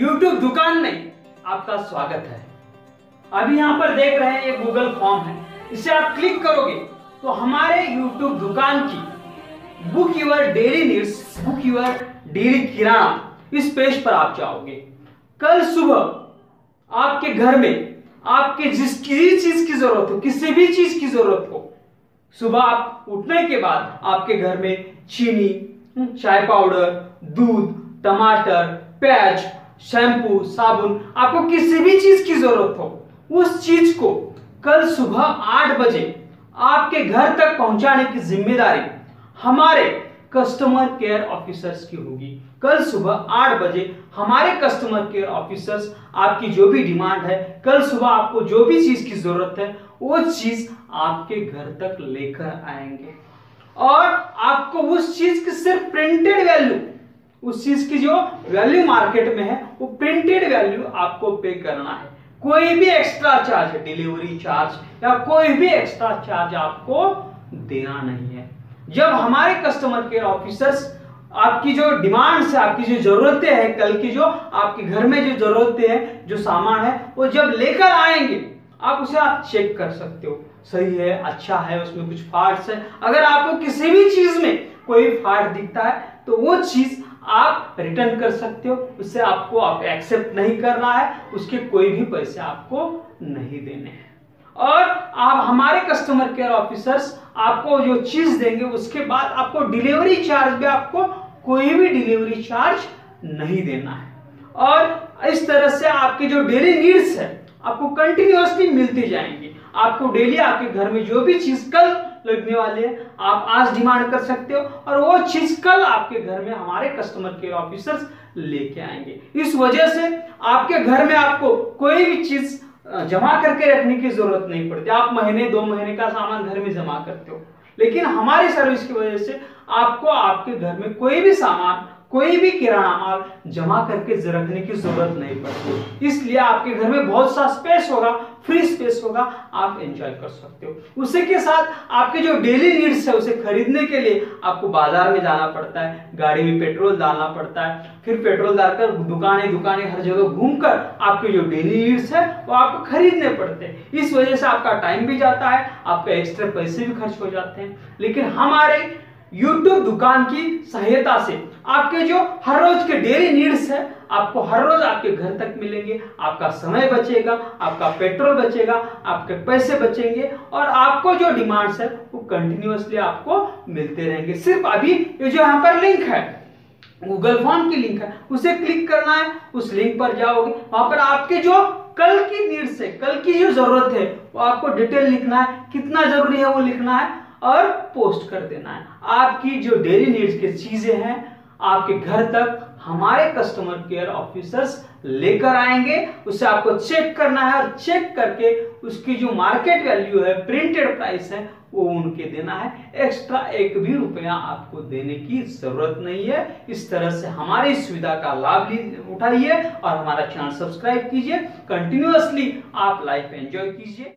YouTube दुकान में आपका स्वागत है। अभी यहाँ पर देख रहे हैं ये गूगल फॉर्म है। इसे आप क्लिक करोगे तो हमारे YouTube दुकान की book your daily needs book your daily kirana इस पेज पर आप जाओगे। कल सुबह आपके घर में आपके जिस किसी चीज़ की ज़रूरत हो, किसी भी चीज़ की ज़रूरत हो, सुबह आप उठने के बाद आपके घर में चीनी, चाय पाउडर, दूध, टमाटर, प्याज शैम्पू, साबुन, आपको किसी भी चीज़ की ज़रूरत हो, उस चीज़ को कल सुबह आठ बजे आपके घर तक पहुँचाने की ज़िम्मेदारी हमारे कस्टमर केयर ऑफिसर्स की होगी। कल सुबह आठ बजे हमारे कस्टमर केयर ऑफिसर्स आपकी जो भी डिमांड है, कल सुबह आपको जो भी चीज़ की ज़रूरत है, वो चीज़ आपके घर तक लेकर आएँगे। और आपको उस चीज़ की सिर्फ़ प्रिंटेड वैल्यू उस चीज़ की जो वैल्यू मार्केट में है, वो प्रिंटेड वैल्यू आपको पे करना है। कोई भी एक्स्ट्रा चार्ज डिलीवरी चार्ज या कोई भी एक्स्ट्रा चार्ज आपको देना नहीं है। जब हमारे कस्टमर केयर ऑफिसर्स आपकी जो डिमांड है, आपकी जो जरूरतें हैं, कल की जो आपके घर में जो जरूरतें हैं, जो सामान है, वो जब लेकर आएँगे, आप उसे आप चेक कर सकते हो। सही है अच्छा है, उसमें कुछ फाल्ट है। अगर आपको किसी भी चीज़ में कोई फाल्ट दिखता है तो वो चीज़ आप रिटर्न कर सकते हो। उससे आपको आप एक्सेप्ट नहीं करना है। उसके कोई भी पैसे आपको नहीं देने हैं। और आप हमारे कस्टमर केयर ऑफिसर्स आपको जो चीज़ देंगे, उसके बाद आपको डिलीवरी चार्ज भी आपको कोई भी डिलीवरी चार्ज नहीं देना है। और इस तरह से आपकी जो डेली नीड्स है आपको कंटिन्यूसली मिलती जाएँगी। आपको डेली आपके घर में जो भी चीज़ कल लगने वाले हैं, आप आज डिमांड कर सकते हो और वो चीज़ कल आपके घर में हमारे कस्टमर केयर ऑफिसर्स लेके आएँगे। इस वजह से आपके घर में आपको कोई भी चीज़ जमा करके रखने की ज़रूरत नहीं पड़ती। आप महीने, दो महीने का सामान घर में जमा करते हो। लेकिन हमारी सर्विस की वजह से आपको आपके घर में कोई भी सामान कोई भी किराना माल जमा करके रखने की ज़रूरत नहीं पड़ती। इसलिए आपके घर में बहुत सा स्पेस होगा फ्री स्पेस होगा, आप एंजॉय कर सकते हो। उसी के साथ आपके जो डेली नीड्स है उसे खरीदने के लिए आपको बाज़ार में जाना पड़ता है, गाड़ी में पेट्रोल डालना पड़ता है, फिर पेट्रोल डालकर दुकाने दुकाने हर जगह घूमकर आपके जो डेली नीड्स है वो आपको खरीदने पड़ते हैं। इस वजह से आपका टाइम भी जाता है, आपके एक्स्ट्रा पैसे भी खर्च हो जाते हैं। लेकिन हमारे यूट्यूब दुकान की सहायता से। आपके जो हर रोज के डेली नीड्स है, आपको हर रोज आपके घर तक मिलेंगे, आपका समय बचेगा, आपका पेट्रोल बचेगा, आपके पैसे बचेंगे और आपको जो डिमांड्स है, वो कंटिन्यूसली आपको मिलते रहेंगे। सिर्फ़ अभी ये जो यहाँ पर लिंक है, गूगल फॉर्म की लिंक है, उसे क्लिक करना है, उस लिंक पर जाओगे, वहाँ पर आपके जो कल की नीड्स है, कल की जो ज़रूरत है, वो आपको डिटेल लिखना है, कितना ज़रूरी है वो लिखना है और पोस्ट कर देना है। आपकी जो डेली नीड्स की चीज़ें हैं, आपके घर तक हमारे कस्टमर केयर ऑफिसर्स लेकर आएँगे। उसे आपको चेक करना है और चेक करके उसकी जो मार्केट वैल्यू है प्रिंटेड प्राइस है, वो उनके देना है। एक्स्ट्रा एक भी रुपया आपको देने की ज़रूरत नहीं है। इस तरह से हमारी सुविधा का लाभ उठाइए और हमारा चैनल सब्सक्राइब कीजिए। कंटिन्यूअसली आप लाइफ एंजॉय कीजिए।